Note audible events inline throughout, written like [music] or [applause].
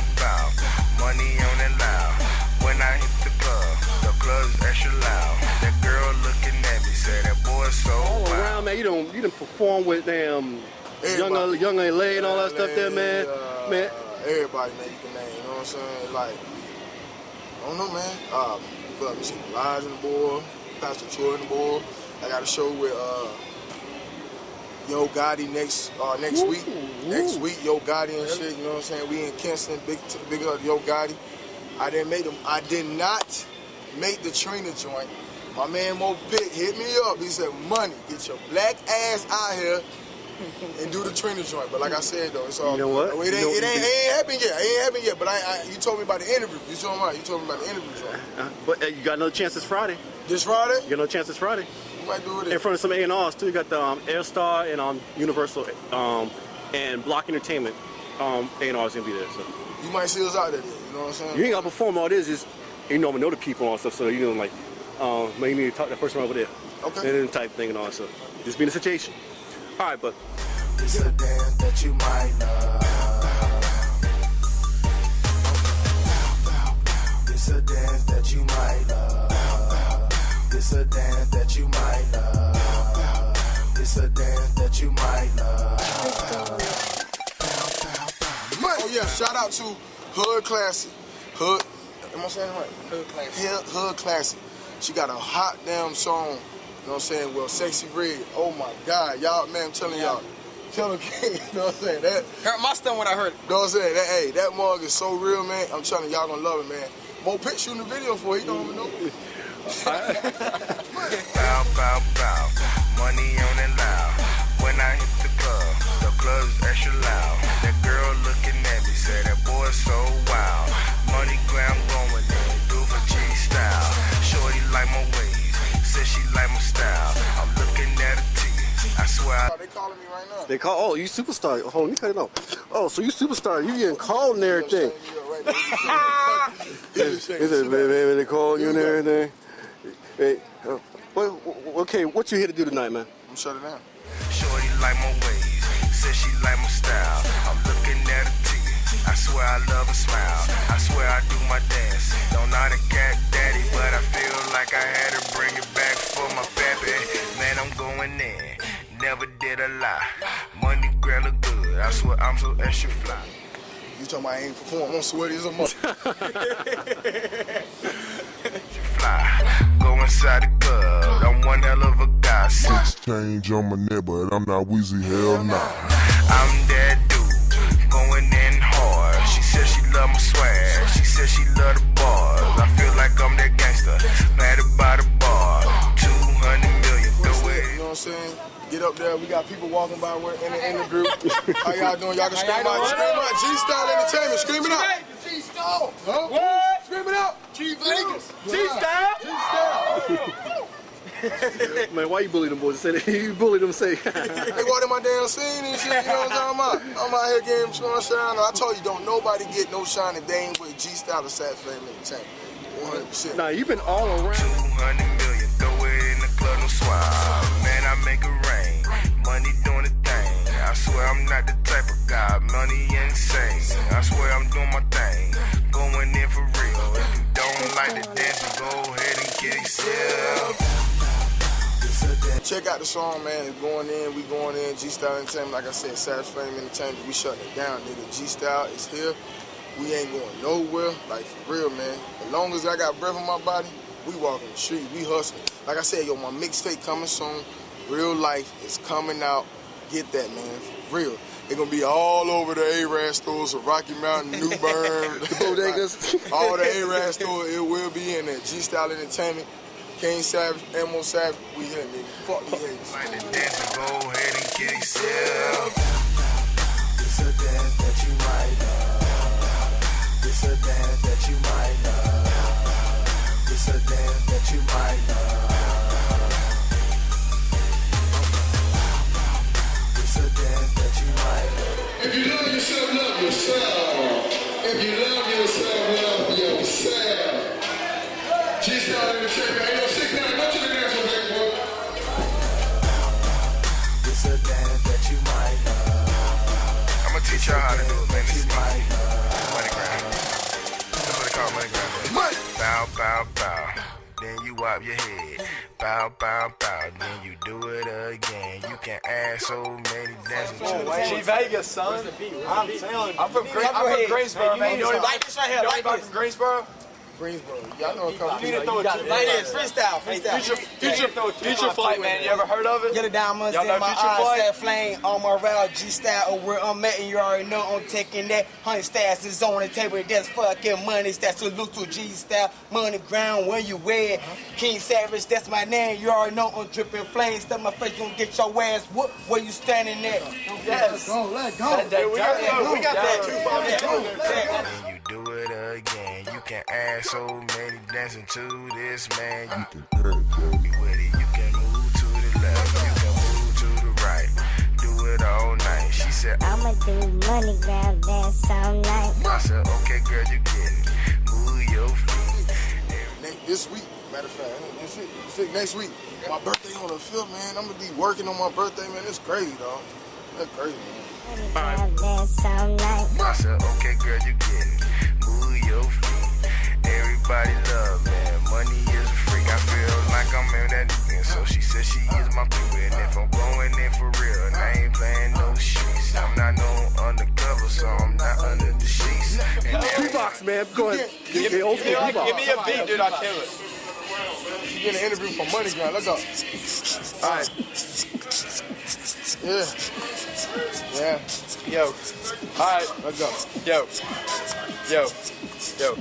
bow, bow. Money on it loud. When I hit the club, the club's extra loud. That girl looking at me, say that boy so All wild. around, man. You don't you done perform with damn young Everybody. young LA and all that stuff there, man. Uh, Man, Everybody, man, you can name. You know what I'm saying? Like, I don't know, man. Um, but me see Elijah and the boy, Pastor Troy and the boy. I got a show with uh, Yo Gotti next uh, next week. Next week, Yo Gotti and shit. You know what I'm saying? We in Kinston, big big up Yo Gotti. I didn't make them. I did not make the trainer joint. My man Mo Pic hit me up. He said, "Money, get your black ass out here." And do the trainer joint. But like I said though, it's all You know what? It ain't, You know- it ain't, it ain't happened yet. It ain't happened yet. But I, I, you told me about the interview. You told me, you told me about the interview joint. uh, but uh, you got another chance this Friday. This Friday, You got another chance this Friday. You might do it. In front of some A and R's too. You got the um, Airstar and um, Universal um, and Block Entertainment. Um, A and R's gonna be there. So You might see us out there. Then, you know what I'm saying? you ain't gotta perform all this. Is you know, know the people and stuff. So you know, like, um, maybe you need to talk to that person over there. Okay. And then type thing and all stuff. Just be in a situation. All right, but It's a dance that you might love. It's a dance that you might love. It's a dance that you might love. It's a dance that you might love. Oh yeah, shout out to Hood Classic. Hood, am I saying it right? Hood classic. Hood, Hood Classic. She got a hot damn song. You know what I'm saying? Well, Sexy Red. Oh my God, y'all, man, I'm telling y'all. Tell them, [laughs] you know what I'm saying? That, Hurt my stomach when I heard it. you know what I'm saying? That, hey, that mug is so real, man. I'm telling y'all gonna love it, man. Mo Pic shooting the video for it. He don't even know. [laughs] Bow, bow, bow. Money on it loud. When I hit the club, the club's extra loud. That girl looking at me, say that boy so wild. Money Gramm going in, do for G style. Shorty like my ways, said she like my style. I'm looking at a T. I swear I Oh, they calling me right now. they call. Oh, you superstar. Hold on, let me cut it off. Oh, so you superstar. You getting called and everything. [laughs] Is it, baby, they call you and everything? Hey, uh, what, what- okay, what you here to do tonight, man? I'm shut it down. Shorty like my ways, said she like my style. I'm looking at a T. I swear I love a smile. I swear I do my dance. Don't know the cat daddy, but I feel like I had I'm so extra fly. You talking about I ain't perform? I'm sweaty as a mother. [laughs] [laughs] Fly. Go inside the club. I'm one hell of a guy. Six change on my neck, but I'm not Weezy, hell nah. I'm that dude, going in hard. She said she love my swag. She said she love the up there. We got people walking by. We're in the, in the [laughs] group. How y'all doing? Y'all can scream out. Scream out. G Style Entertainment. Scream it out. G Style. Huh? What? Scream it out. G Vegas. G Style. G Style. Man, why you bully them boys? Say that- [laughs] you bully them. Say They walk in my damn scene and shit. You know what I'm talking about? I'm out here getting some shine. I told you, don't nobody get no shine if they ain't with G Style or Sat Flame Entertainment. 100%. Nah, you been all around. 200 million, throw it in the club, no swab. Man, I make it rain. Money doing the thing. I swear I'm not the type of guy. Money insane. I swear I'm doing my thing. Going in for real. If you don't like the dance, go ahead and kill yourself. Check out the song, man. It's going in. We going in. G Style Entertainment. Like I said, Savage Flame Entertainment. We shutting it down, nigga. G Style is here. We ain't going nowhere. Like for real, man. As long as I got breath in my body, we walking the street. We hustling. Like I said, yo, my mixtape coming soon. Real life is coming out. Get that, man. For real. They're gonna be all over the A-Rad stores, so Rocky Mount, New [laughs] Bern, The bodegas. [laughs] all the A-Rad stores. It will be in there. G Style Entertainment. King Savage, Mo Savage, we here, nigga. Fuck these haters. Like the dance, then go ahead and kill yourself. It's a dance that you might love. It's a dance that you might love. It's a dance that you might love. If you love yourself, love yourself. If you love yourself, love yourself. She's not in the check. Hey, yo, six nine, go to the next one, baby boy. It's a dance that you might love. I'ma teach y'all how to do it, man. This is money ground. That's what they call money. Money. Bow, bow, bow. Then you wop your head. Bow, bow, bow. Then you do it again. You can add so many dances to G Vegas, son. I'm telling I'm from, Green, I'm from Greensboro, man. You know Like this right here, like this. from Greensboro? Greensboro. Y'all know a couple You need to throw it Like this, freestyle, freestyle. Future, future, future flight, man. You ever heard of it? Get the diamonds Y'all in my eyes, Flight? that flame on my route, G style, or where I'm at, and you already know I'm taking that. Hundred stacks is on the table, that's fucking money. That's salute to G style, money ground where you wear. King Savage, that's my name. You already know I'm dripping flames. Stuff my face, you gonna get your ass whoop where you standing at. Yes. Go, let go. That day, we got that, we can add so many dancing to this man. You be with it. You can move to the left. You can move to the right. Do it all night. She said, I'ma do money grab dance all night. I said, okay, girl, you getting it. Move your feet. Next, this week, matter of fact, this week, this week, next week, my birthday on the fifth, man. I'm gonna be working on my birthday, man. It's crazy, dog. That's crazy, man. Money grab dance all night. I said, okay, girl, you getting Everybody love, man. Money is a freak. I feel like I'm in that nigga. So she said she is my people. And if I'm going in for real, and I ain't playing no streets. I'm not no undercover, so I'm not under the sheets. And every- Beatbox, man. Go ahead. Get, get old Give me, school like, give me a beat, dude. I'll kill it. You get an interview for Money Ground. Let's go. All right. Yeah. Yeah. Yo. All right. Let's go. Yo. Yo. Yo.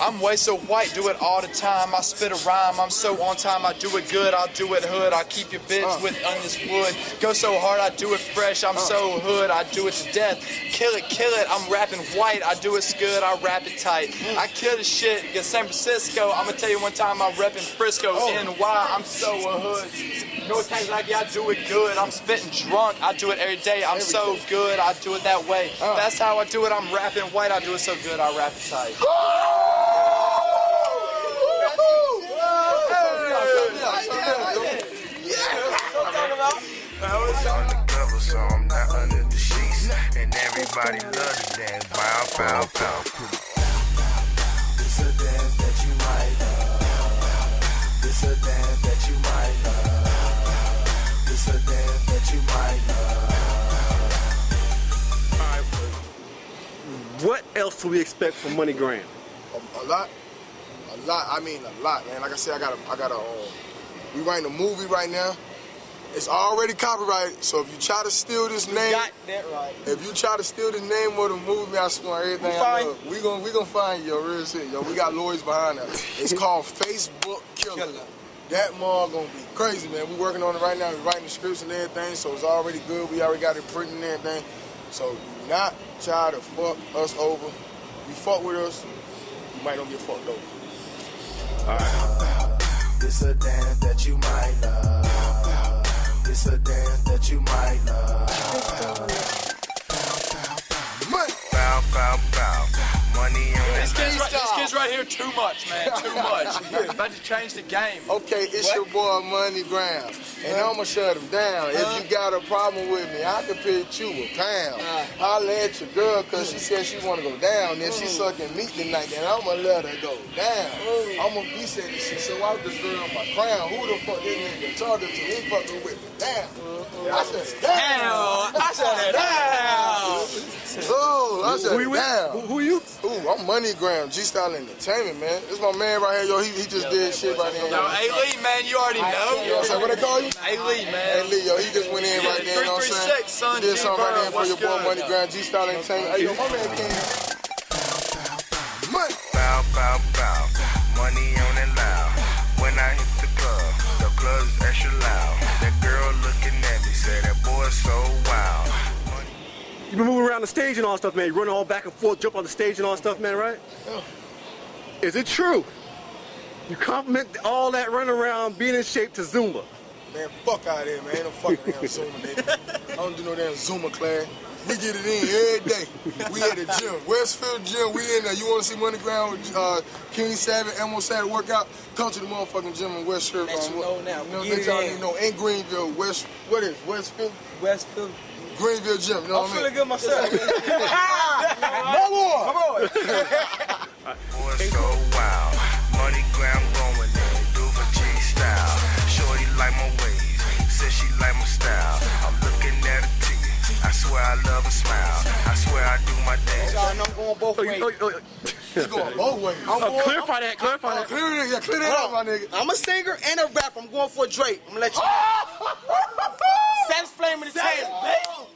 I'm way so white, do it all the time. I spit a rhyme, I'm so on time. I do it good, I'll do it hood. I keep your bitch Uh. with onions wood. Go so hard, I do it fresh. I'm so hood, I do it to death. Kill it, kill it. I'm rapping white, I do it good, I rap it tight. I kill the shit, get San Francisco. I'ma tell you one time I'm repping Frisco. NY, I'm so a hood. No tanks like yeah, I do it good. I'm spitting drunk, I do it every day. I'm so good, I do it that way. That's how I do it. I'm rapping white, I do it so good, I rap it tight. Undercover, so I'm not under the sheets. And everybody love to dance. Bow, bow, bow. It's a dance that you might love. It's a dance that you might love. It's a dance that you might love. What else do we expect from Money Gramm? A, a lot. A lot. I mean, a lot, man. Like I said, I got a, I got a. Um, we writing a movie right now. It's already copyrighted. So if you try to steal this name, Got that right. if you try to steal the name of the movie, I swear everything. We I find- know, we gonna we gonna find you, real shit, yo. We got lawyers behind that. It's [laughs] called Facebook Killer. Killer. That mall gonna be crazy, man. We working on it right now. We writing the scripts and everything, so it's already good. We already got it printed and everything. So do not try to fuck us over. You fuck with us, you might not get fucked over. All right. It's a dance that you might love. It's a dance that you might love. Bow, bow, bow. Money on This that. Kid's, right, this kid's right here too much, man. Too [laughs] much. About to change the game. Okay, it's your boy Money Gramm, and I'ma shut him down. If you got a problem with me, I can pitch you a pound. Holla at your girl, cause she said she wanna go down. If she sucking meat tonight, then I'ma let her go down. I'ma be saying this shit, so I just on my crown. Who the fuck this nigga talking to? He fucking with me down. Uh-uh. I said, down. I shut it down. Oh, I said, Who you with? Who, who you? Ooh, I'm Money Gramm, G Style Entertainment, man. This my man right here, yo. He, he just did shit right there. Yo, A Lee, man, you already You know what I'm saying? What they call you? A Lee, Hey man. Lee, yo, he just went in right there, you know what I'm saying? 336, son, Did something right there for your boy what's Money good? G Style Entertainment. Hey, yo, my man came. The stage and all stuff, man. You running all back and forth, jump on the stage and all stuff, man, right? Is it true? You compliment all that running around, being in shape to Zumba. Man, fuck out of here, man. Ain't no fucking damn [laughs] Zuma, baby. I don't do no damn Zumba, class. We get it in every day. We at the gym. Westfield Gym, we in there. You want to see Money Ground with uh, King Savage, Emo Savage workout? Come to the motherfucking gym in Westfield. Let you know now. You know, Get it y'all in. know. In Greenville, West, what is Westfield? Westfield, Greenville Gym, you know I'm what I feeling mean? good myself. [laughs] No more. Come on. Boy, so wild. Money Gramm going in, do for G style. Shorty like my ways, says she like my style. I'm looking at her teeth. I swear I love her smile. I swear I do my dance. Y'all I'm going both Oh, ways. you, oh, you- You going both ways. Oh. I'm oh, going- clarify that, clarify oh, that. Clear it, yeah, clear that up, my nigga. I'm a singer and a rapper. I'm going for Drake. I'm gonna let you. [laughs] Sass Flame in the table.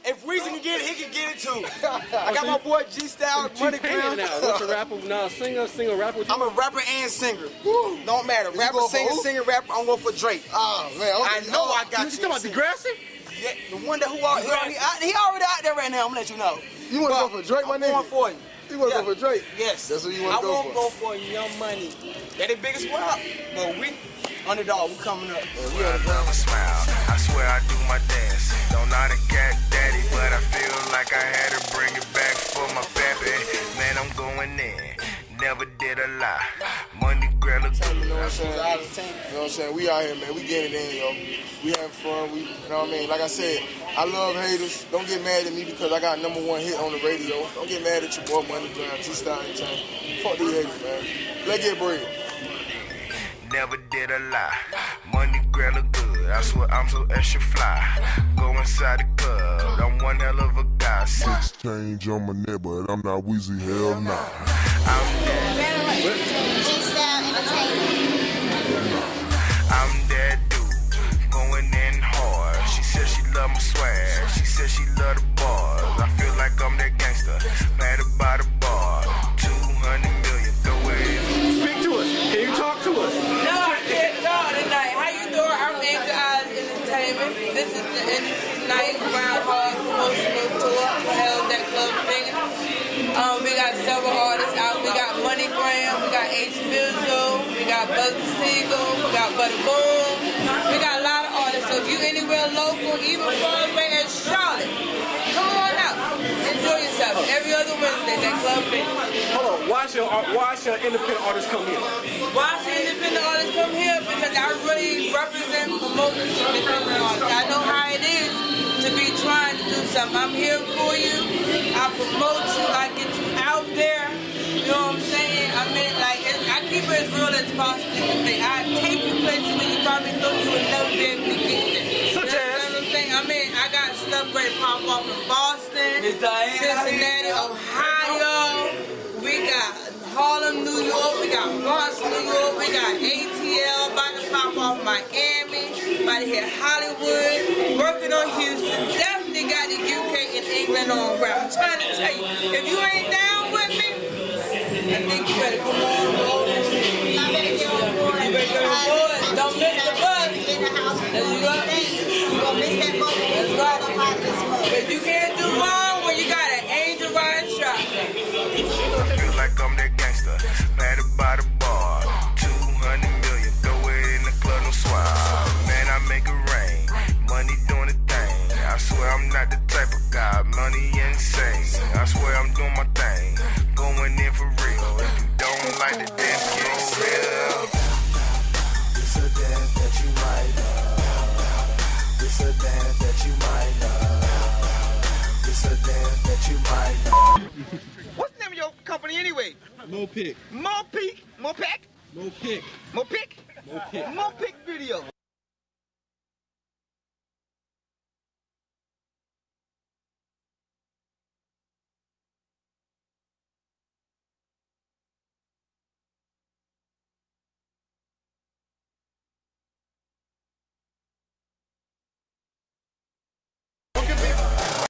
If Weezy can get it, he can get it too. [laughs] I got my boy G Style, Money Painted Gram. now. What's a rapper? Nah, singer, singer, rapper. I'm a rapper and singer. Don't matter. Rapper, singer, who? singer, rapper. I'm going for Drake. Oh, man. I okay. know I got you. talking about Degrassi? Yeah, the one that who are, he, already, he already out there right now. I'm gonna let you know. You want to go for Drake, my I'm nigga? going for you. You want to Yeah. go for Drake? Yes. That's what you wanna I go won't for. go for Young Money. That the biggest one up. But we, underdog, we coming up. swear I love her smile. I swear I do my dance. Don't know the cat daddy, but I feel like I had to bring it back for my pappy. Man, I'm going in. Never did a lie. Money grab a You know what I'm saying? Out of team. You know what I'm saying? We out here, man. We getting it in, yo. We having fun. We, you know what I mean? Like I said, I love haters. Don't get mad at me because I got number one hit on the radio. Don't get mad at your boy Money Ground, G Style Entertainment. Fuck these haters, man. Let's get bread. Never did a lie. Money grab a good. I swear I'm so extra fly. Go inside the club. I'm one hell of a guy. Six change on my neck, but I'm not Weezy, hell nah. Even far away as Charlotte, come on out. Enjoy yourself. Every other Wednesday, that Club Finger. Hold on. Why should uh, why should independent artists come here? Why should independent artists come here? Because I really represent promote independent artists. I know how it is to be trying to do something. I'm here for you. I promote you. I get you out there. You know what I'm saying? I mean, like, I keep it as real as possible. You can think. I take you places where you probably thought you would never be able to get there. I mean, I got stuff ready to pop off in Boston, Cincinnati, Ohio. We got Harlem, New York. We got Bronx, New York. We got ATL about to pop off Miami. About to hit Hollywood. Working on Houston. Definitely got the UK and England on rap. I'm trying to tell you, if you ain't down with me, I think you better come on That's right. If you can't anyway? No pick. Mo Peak? Mo Peck? No pick. Mo Pick? No pick. Mo Pick Video.